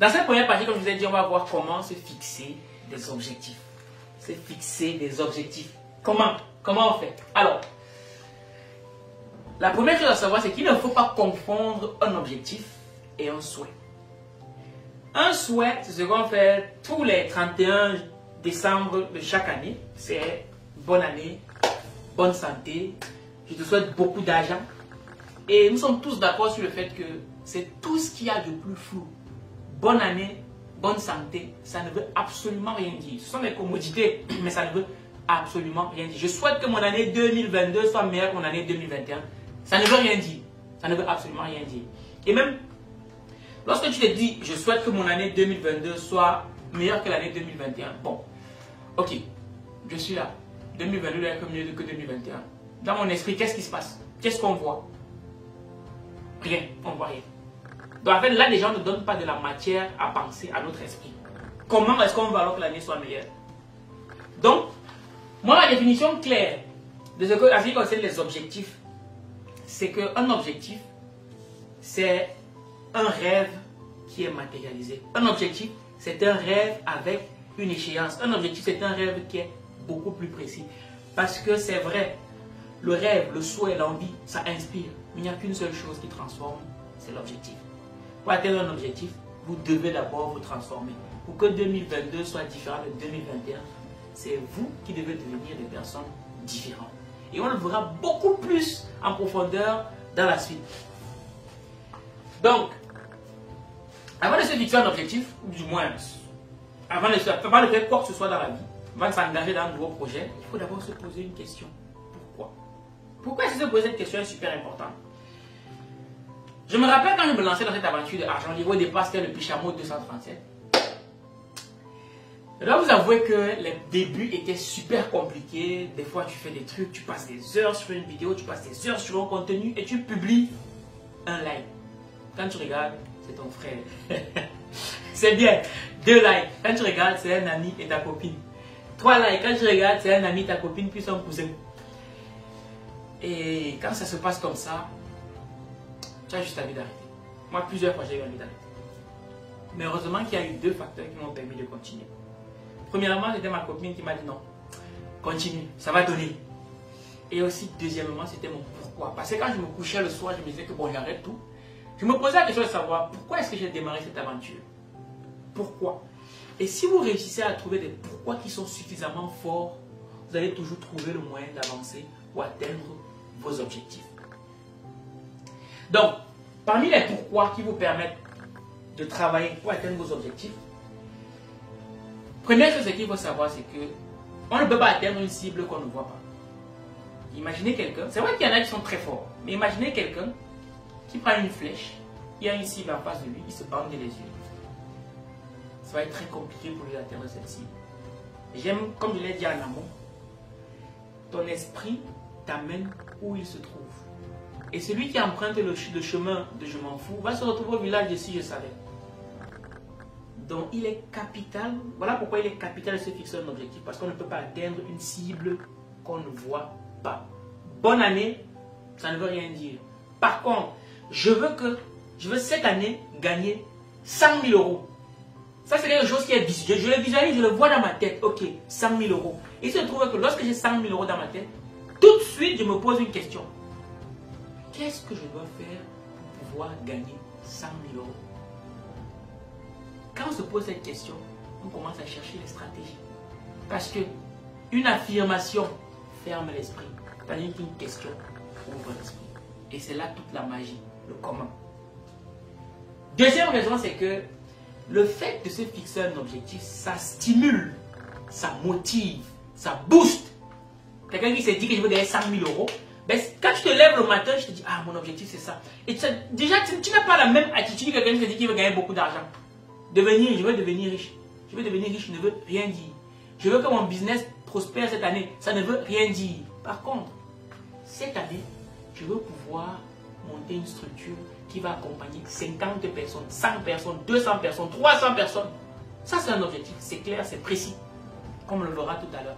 Dans cette première partie, comme je vous ai dit, on va voir comment se fixer des objectifs. Se fixer des objectifs. Comment? Comment on fait? Alors, la première chose à savoir, c'est qu'il ne faut pas confondre un objectif et un souhait. Un souhait, c'est ce qu'on fait tous les 31 décembre de chaque année. C'est bonne année, bonne santé, je te souhaite beaucoup d'argent. Et nous sommes tous d'accord sur le fait que c'est tout ce qu'il y a de plus flou. Bonne année, bonne santé, ça ne veut absolument rien dire. Ce sont des commodités, mais ça ne veut absolument rien dire. Je souhaite que mon année 2022 soit meilleure que mon année 2021. Ça ne veut rien dire. Ça ne veut absolument rien dire. Et même, lorsque tu te dis, je souhaite que mon année 2022 soit meilleure que l'année 2021. Bon, ok, je suis là. 2022 est mieux que 2021. Dans mon esprit, qu'est-ce qui se passe? Qu'est-ce qu'on voit? Rien, on voit rien. Donc en fait, là, les gens ne donnent pas de la matière à penser à notre esprit. Comment est-ce qu'on va alors que l'année soit meilleure? Donc, moi, la définition claire de ce que, qui concerne les objectifs, c'est qu'un objectif, c'est un rêve qui est matérialisé. Un objectif, c'est un rêve avec une échéance. Un objectif, c'est un rêve qui est beaucoup plus précis. Parce que c'est vrai, le rêve, le souhait, l'envie, ça inspire. Mais il n'y a qu'une seule chose qui transforme, c'est l'objectif. Pour atteindre un objectif, vous devez d'abord vous transformer. Pour que 2022 soit différent de 2021, c'est vous qui devez devenir des personnes différentes. Et on le verra beaucoup plus en profondeur dans la suite. Donc, avant de se fixer un objectif, ou du moins, avant de, avant de faire quoi que ce soit dans la vie, avant de s'engager dans un nouveau projet, il faut d'abord se poser une question. Pourquoi? Pourquoi est-ce que se poser cette question est super importante Je me rappelle quand je me lançais dans cette aventure de argent libre, au départ c'était le Pichamo 237. Je dois vous avouer que les débuts étaient super compliqués. Des fois, tu fais des trucs, tu passes des heures sur une vidéo, tu passes des heures sur un contenu et tu publies un like. Quand tu regardes, c'est ton frère. c'est bien. Deux likes. Quand tu regardes, c'est un ami et ta copine. Trois likes. Quand tu regardes, c'est un ami, ta copine, puis son cousin. Et quand ça se passe comme ça, tu as juste envie d'arrêter. Moi, plusieurs fois, j'ai eu envie d'arrêter. Mais heureusement qu'il y a eu deux facteurs qui m'ont permis de continuer. Premièrement, c'était ma copine qui m'a dit non, continue, ça va donner. Et aussi, deuxièmement, c'était mon pourquoi. Parce que quand je me couchais le soir, je me disais que bon, j'arrête tout. Je me posais la question de savoir pourquoi est-ce que j'ai démarré cette aventure? Pourquoi? Et si vous réussissez à trouver des pourquoi qui sont suffisamment forts, vous allez toujours trouver le moyen d'avancer ou atteindre vos objectifs. Donc, parmi les pourquoi qui vous permettent de travailler pour atteindre vos objectifs, première chose qu'il faut savoir, c'est que on ne peut pas atteindre une cible qu'on ne voit pas. Imaginez quelqu'un, c'est vrai qu'il y en a qui sont très forts, mais imaginez quelqu'un qui prend une flèche, il y a une cible en face de lui, il se bande les yeux. Ça va être très compliqué pour lui d'atteindre cette cible. J'aime, comme je l'ai dit en amont, ton esprit t'amène où il se trouve. Et celui qui emprunte le, chemin de je m'en fous va se retrouver au village de si je savais. Donc il est capital, voilà pourquoi il est capital de se fixer un objectif, parce qu'on ne peut pas atteindre une cible qu'on ne voit pas. Bonne année, ça ne veut rien dire. Par contre, je veux que, je veux cette année gagner 100 000 euros. Ça, c'est quelque chose qui est visuel. Je le visualise, je le vois dans ma tête. Ok, 100 000 euros. Il se trouve que lorsque j'ai 100 000 euros dans ma tête, tout de suite, je me pose une question. Qu'est-ce que je dois faire pour pouvoir gagner 100 000 euros? Quand on se pose cette question, on commence à chercher les stratégies. Parce que une affirmation ferme l'esprit, tandis qu'une question ouvre l'esprit. Et c'est là toute la magie, le comment. Deuxième raison, c'est que le fait de se fixer un objectif, ça stimule, ça motive, ça booste. Quelqu'un qui s'est dit que je veux gagner 100 000 euros, ben, quand tu te lèves le matin, je te dis, ah, mon objectif c'est ça. Et déjà, tu, n'as pas la même attitude que quelqu'un qui dit qu'il veut gagner beaucoup d'argent. Devenir, je veux devenir riche. Je veux devenir riche ne veut rien dire. Je veux que mon business prospère cette année. Ça ne veut rien dire. Par contre, cette année, je veux pouvoir monter une structure qui va accompagner 50 personnes, 100 personnes, 200 personnes, 300 personnes. Ça, c'est un objectif. C'est clair, c'est précis. Comme on le verra tout à l'heure.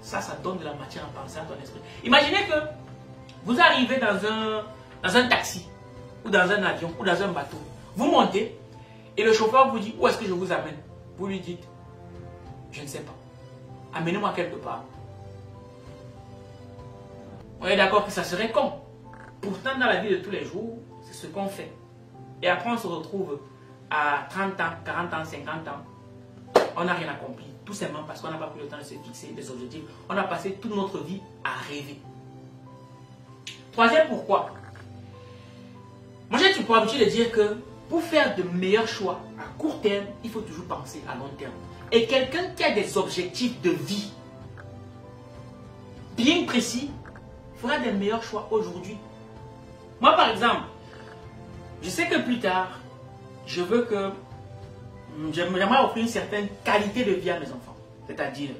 Ça, ça donne de la matière à penser à ton esprit. Imaginez que vous arrivez dans un, dans un taxi, ou dans un avion, ou dans un bateau. Vous montez, Et le chauffeur vous dit, où est-ce que je vous amène? Vous lui dites, je ne sais pas. Amenez-moi quelque part. On est d'accord que ça serait con. Pourtant, dans la vie de tous les jours, c'est ce qu'on fait. Et après, on se retrouve à 30 ans, 40 ans, 50 ans. On n'a rien accompli. Tout simplement parce qu'on n'a pas pris le temps de se fixer des objectifs. On a passé toute notre vie à rêver. Troisième pourquoi? Moi, j'ai pour habitude de dire que pour faire de meilleurs choix à court terme, il faut toujours penser à long terme. Et quelqu'un qui a des objectifs de vie bien précis fera des meilleurs choix aujourd'hui. Moi, par exemple, je sais que plus tard, je veux que j'aimerais offrir une certaine qualité de vie à mes enfants. C'est-à-dire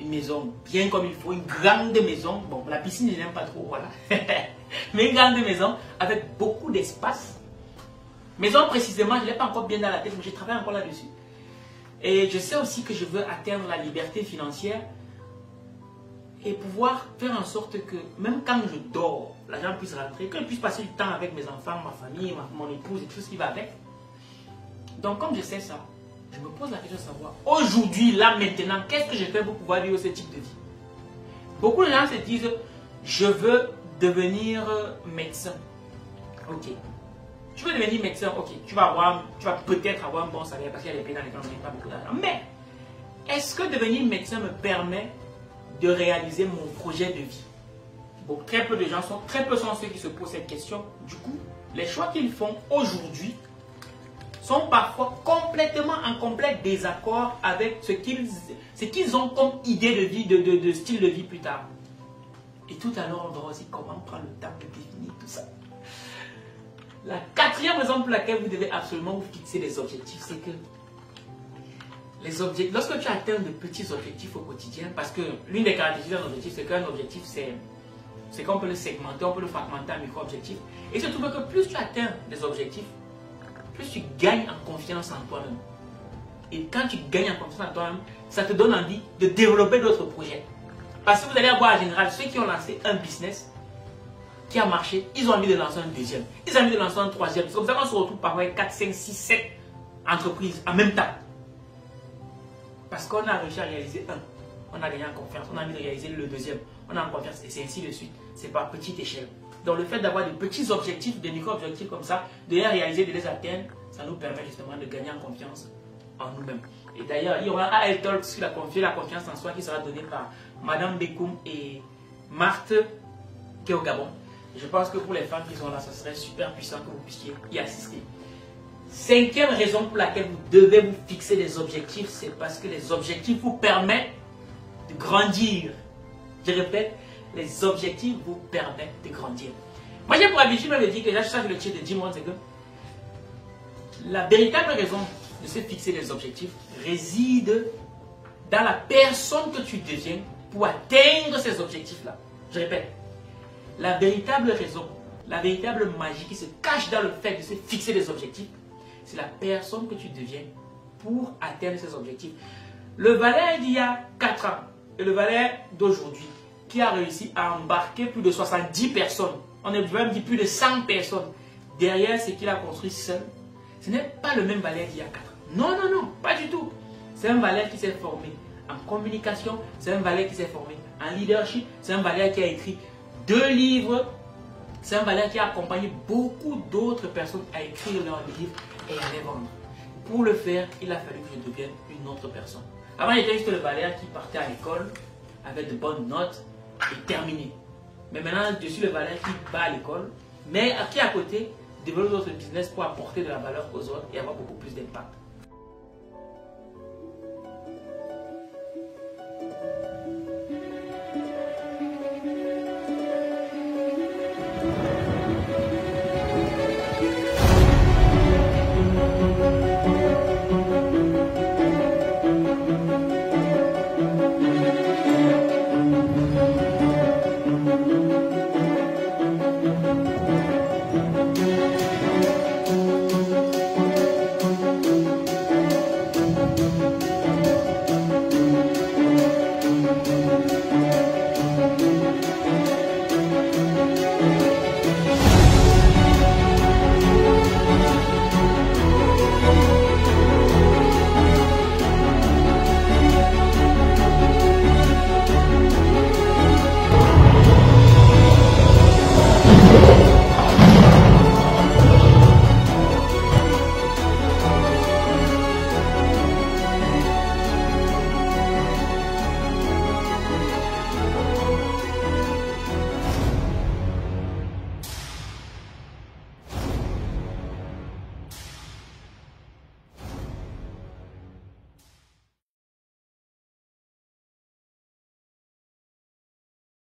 une maison bien comme il faut, une grande maison. Bon, la piscine, je n'aime pas trop, voilà. Mais une grande maison avec beaucoup d'espace. Maison précisément, je ne l'ai pas encore bien dans la tête, mais je travaille encore là-dessus. Et je sais aussi que je veux atteindre la liberté financière et pouvoir faire en sorte que même quand je dors, l'argent puisse rentrer, que je puisse passer du temps avec mes enfants, ma famille, mon épouse et tout ce qui va avec. Donc comme je sais ça, je me pose la question de savoir, aujourd'hui, là, maintenant, qu'est-ce que je fais pour pouvoir vivre ce type de vie? Beaucoup de gens se disent, je veux devenir médecin. Ok. Tu veux devenir médecin, ok. Tu vas vas peut-être avoir un bon salaire parce qu'il y a des pays dans lesquels on n'a pas beaucoup d'argent. Mais, est-ce que devenir médecin me permet de réaliser mon projet de vie? Bon, très peu de gens sont, très peu sont ceux qui se posent cette question. Du coup, les choix qu'ils font aujourd'hui sont parfois complètement en complet désaccord avec ce qu'ils qu'ils ont comme idée de vie, de, de, style de vie plus tard. Et tout à l'heure, on verra aussi comment prendre le temps de définir tout ça? La quatrième raison pour laquelle vous devez absolument vous fixer des objectifs, c'est que les objectifs, lorsque tu atteins de petits objectifs au quotidien, parce que l'une des caractéristiques d'un objectif, c'est qu'un objectif, c'est qu'on peut le segmenter, on peut le fragmenter en micro-objectifs. Et se trouve que plus tu atteins des objectifs, plus tu gagnes en confiance en toi-même. Et quand tu gagnes en confiance en toi-même, ça te donne envie de développer d'autres projets. Parce que vous allez avoir en général ceux qui ont lancé un business qui a marché, ils ont envie de lancer un deuxième. Ils ont envie de lancer un troisième. C'est comme ça qu'on se retrouve parfois avec 4, 5, 6, 7 entreprises en même temps. Parce qu'on a réussi à réaliser un. On a gagné en confiance. On a envie de réaliser le deuxième. On a en confiance. Et c'est ainsi de suite. C'est par petite échelle. Donc le fait d'avoir des petits objectifs, des micro-objectifs comme ça, de les réaliser, de les atteindre, ça nous permet justement de gagner en confiance en nous-mêmes. Et d'ailleurs, il y aura un Talk sur la confiance, la confiance en soi qui sera donné par Madame Bekoum et Marthe qui est au Gabon. je pense que pour les femmes qui sont là, ça serait super puissant que vous puissiez y assister. Cinquième raison pour laquelle vous devez vous fixer des objectifs, c'est parce que les objectifs vous permettent de grandir. Je répète, les objectifs vous permettent de grandir. Moi, j'ai pour habitude de dire que là, je le titre de Jim c'est que la véritable raison de se fixer des objectifs réside dans la personne que tu deviens pour atteindre ces objectifs-là. Je répète, la véritable raison, la véritable magie qui se cache dans le fait de se fixer des objectifs, c'est la personne que tu deviens pour atteindre ces objectifs. Le valet d'il y a 4 ans et le valet d'aujourd'hui, qui a réussi à embarquer plus de 70 personnes, on est même dit plus de 100 personnes, derrière ce qu'il a construit seul, ce n'est pas le même valet d'il y a 4 ans. Non, non, non, pas du tout. C'est un valet qui s'est formé en communication, c'est un valet qui s'est formé en leadership, c'est un valet qui a écrit deux livres, c'est un valet qui a accompagné beaucoup d'autres personnes à écrire leurs livres et à les vendre. Pour le faire, il a fallu que je devienne une autre personne. Avant, j'étais juste le valet qui partait à l'école avec de bonnes notes et terminé. Mais maintenant, je suis le valet qui va à l'école, mais qui à côté développe d'autres business pour apporter de la valeur aux autres et avoir beaucoup plus d'impact.